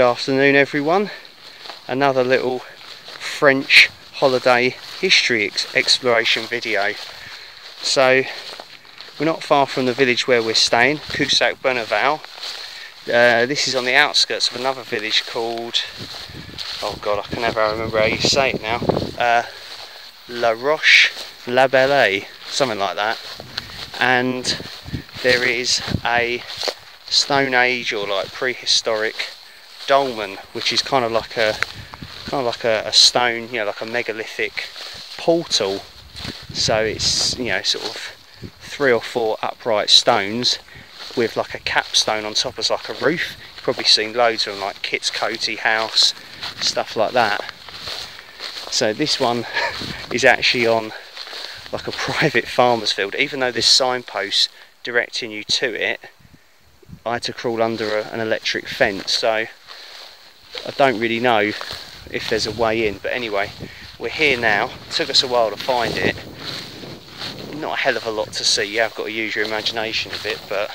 Good afternoon everyone. Another little French holiday history ex exploration video. So we're not far from the village where we're staying, Coussac-Bonneval. Uh, this is on the outskirts of another village called, oh god I can never remember how you say it now, uh, La Roche La Belle, something like that. And there is a Stone Age or like prehistoric dolmen, which is kind of like a kind of like a, a stone, you know, like a megalithic portal. So it's you know sort of three or four upright stones with like a capstone on top as like a roof. You've probably seen loads of them like Kitt's Coty House, stuff like that. So this one is actually on like a private farmer's field, even though there's signposts directing you to it. I had to crawl under a, an electric fence, so I don't really know if there's a way in but anyway we're here now. Took us a while to find it. Not a hell of a lot to see. You have got to use your imagination a bit but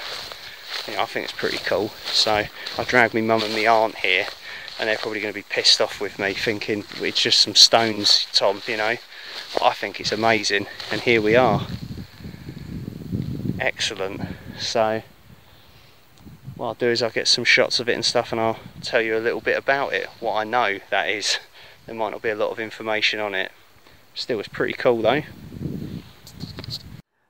you know, I think it's pretty cool. So I dragged my mum and my aunt here and they're probably going to be pissed off with me thinking it's just some stones Tom you know? But I think it's amazing and here we are. Excellent. So what I'll do is I'll get some shots of it and stuff and I'll tell you a little bit about it, what I know that is. There might not be a lot of information on it. Still, it's pretty cool though.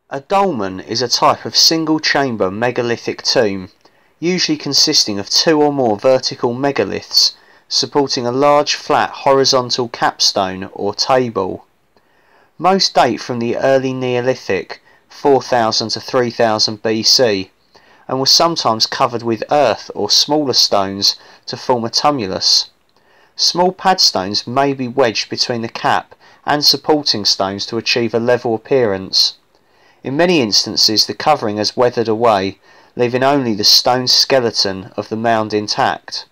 A dolmen is a type of single chamber megalithic tomb, usually consisting of two or more vertical megaliths supporting a large flat horizontal capstone or table. Most date from the early Neolithic 4000 to 3000 BC and was sometimes covered with earth or smaller stones to form a tumulus. Small padstones may be wedged between the cap and supporting stones to achieve a level appearance. In many instances the covering has weathered away, leaving only the stone skeleton of the mound intact.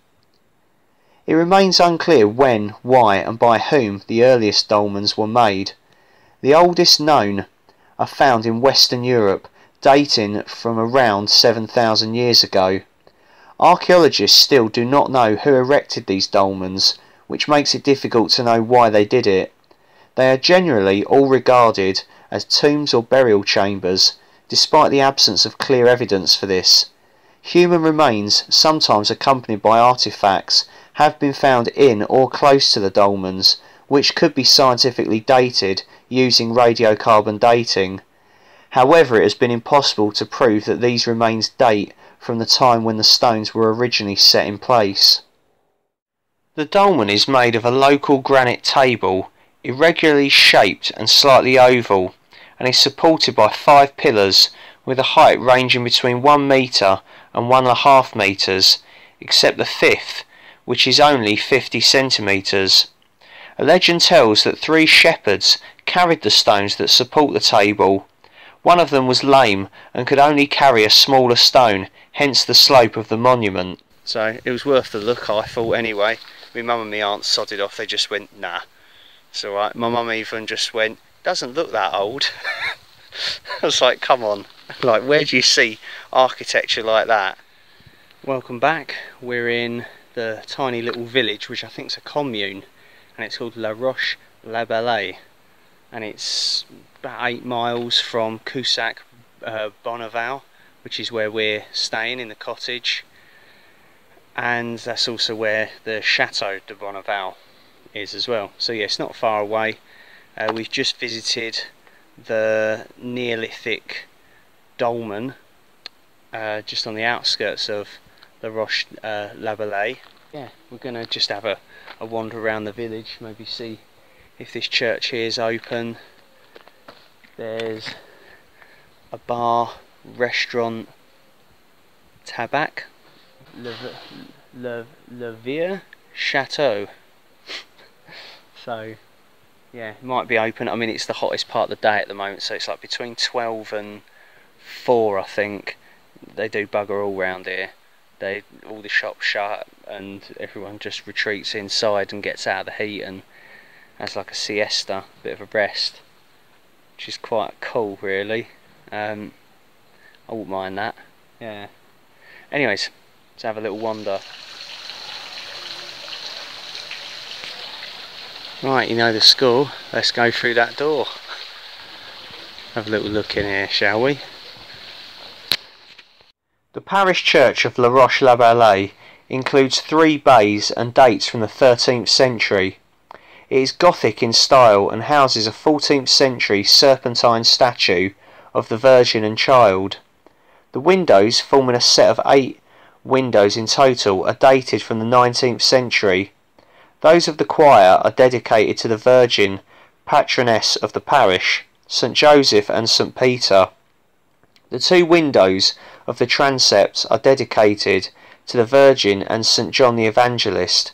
It remains unclear when, why and by whom the earliest dolmens were made. The oldest known are found in Western Europe dating from around 7,000 years ago. Archaeologists still do not know who erected these dolmens, which makes it difficult to know why they did it. They are generally all regarded as tombs or burial chambers, despite the absence of clear evidence for this. Human remains, sometimes accompanied by artifacts, have been found in or close to the dolmens, which could be scientifically dated using radiocarbon dating. However, it has been impossible to prove that these remains date from the time when the stones were originally set in place. The dolmen is made of a local granite table, irregularly shaped and slightly oval, and is supported by five pillars with a height ranging between one metre and one and a half metres, except the fifth, which is only 50 centimetres. A legend tells that three shepherds carried the stones that support the table one of them was lame and could only carry a smaller stone, hence the slope of the monument. So it was worth the look, I thought, anyway. My mum and my aunt sodded off, they just went, nah. It's alright. My mum even just went, doesn't look that old. I was like, come on. Like, where do you see architecture like that? Welcome back. We're in the tiny little village, which I think is a commune, and it's called La Roche La Belle and it's about eight miles from Coussac uh, Bonneval, which is where we're staying in the cottage, and that's also where the Chateau de Bonneval is as well. So yeah, it's not far away. Uh, we've just visited the Neolithic dolmen, uh, just on the outskirts of La Roche uh, Yeah, we're gonna just have a, a wander around the village, maybe see if this church here is open There's a bar, restaurant, tabac, Le, Le, Chateau. so, yeah, it might be open. I mean, it's the hottest part of the day at the moment, so it's like between 12 and 4, I think. They do bugger all round here. They all the shops shut and everyone just retreats inside and gets out of the heat and has like a siesta, bit of a rest, which is quite cool, really. Um, I wouldn't mind that. Yeah. Anyways, let's have a little wander. Right, you know the school. Let's go through that door. Have a little look in here, shall we? The parish church of La Roche-l'Abeille includes three bays and dates from the 13th century. It is Gothic in style and houses a 14th century serpentine statue of the Virgin and Child. The windows, forming a set of eight windows in total, are dated from the 19th century. Those of the choir are dedicated to the Virgin, patroness of the parish, St Joseph and St Peter. The two windows of the transept are dedicated to the Virgin and St John the Evangelist.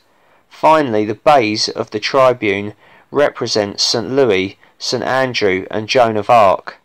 Finally, the bays of the tribune represent St Louis, St Andrew and Joan of Arc.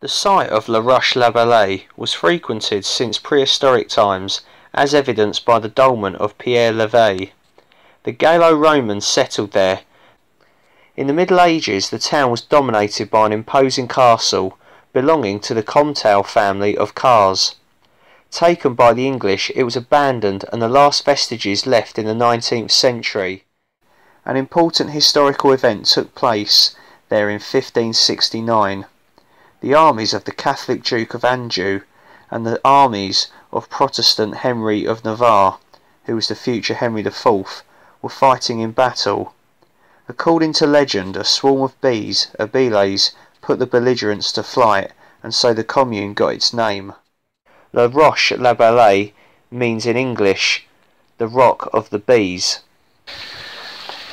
The site of La Roche-l'Abeille was frequented since prehistoric times as evidenced by the dolmen of Pierre Levé. The Gallo-Romans settled there. In the Middle Ages the town was dominated by an imposing castle belonging to the Comtal family of Cars. Taken by the English it was abandoned and the last vestiges left in the 19th century. An important historical event took place there in 1569 the armies of the Catholic Duke of Anjou and the armies of Protestant Henry of Navarre, who was the future Henry IV, were fighting in battle. According to legend, a swarm of bees, abeilles, put the belligerents to flight, and so the commune got its name. La Roche-l'Abeille means in English the rock of the bees.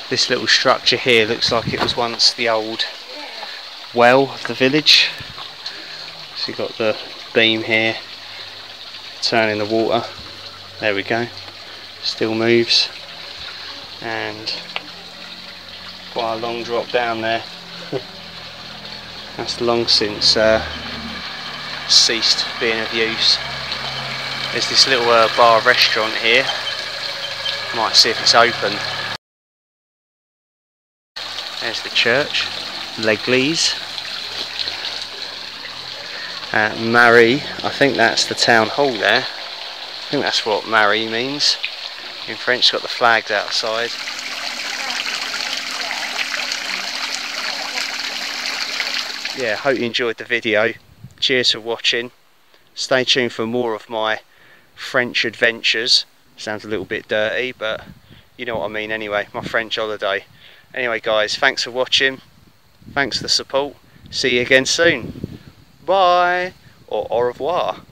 This little structure here looks like it was once the old well of the village. You've got the beam here turning the water. There we go. Still moves. And quite a long drop down there. That's long since uh, ceased being of use. There's this little uh, bar restaurant here. Might see if it's open. There's the church, L'église. Uh, Mairie, I think that's the town hall there. I think that's what Mairie means. In French, it's got the flags outside. Yeah, hope you enjoyed the video. Cheers for watching. Stay tuned for more of my French adventures. Sounds a little bit dirty, but you know what I mean anyway. My French holiday. Anyway, guys, thanks for watching. Thanks for the support. See you again soon. Bye or au revoir.